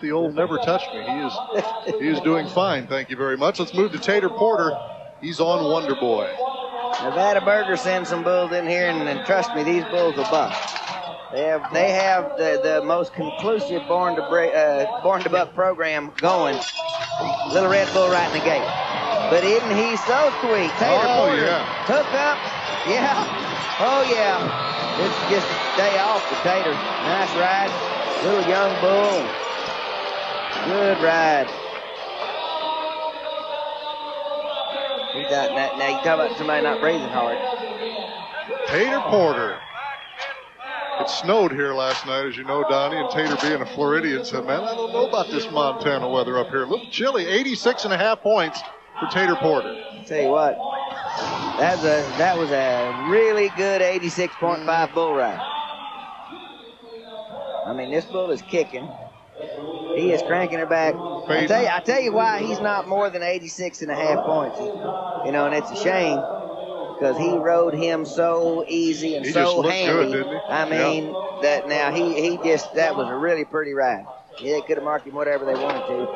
The old never touched me. He is he is doing fine. Thank you very much. Let's move to Tater Porter. He's on Wonder Boy. Nevada Berger sends some bulls in here, and, and trust me, these bulls will buck. They have they have the, the most conclusive born to break, uh, born to buck program going. Little Red Bull right in the gate. But isn't he so sweet? Tater Oh, Porter yeah. hook up. Yeah. Oh yeah. This is just a day off for Tater. Nice ride. Little young bull. Good ride. He got now, now you talk about somebody not breathing hard. Tater Porter. It snowed here last night, as you know, Donnie, and Tater being a Floridian said, man, I don't know about this Montana weather up here. A little chilly. 86 and a half points for Tater Porter. Tell you what, that was a that was a really good 86.5 bull ride. I mean, this bull is kicking. He is cranking her back. I tell you, I tell you why he's not more than 86 and a half points. You know, and it's a shame because he rode him so easy and He so handy. good? I mean, that now he he just that was a really pretty ride. Yeah, they could have marked him whatever they wanted to.